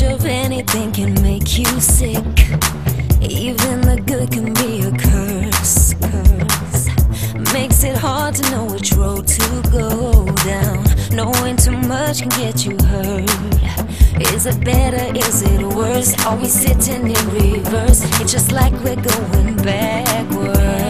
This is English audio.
much of anything can make you sick. Even the good can be a curse. Curse makes it hard to know which road to go down. Knowing too much can get you hurt. Is it better? Is it worse? Are we sitting in reverse? It's just like we're going backwards.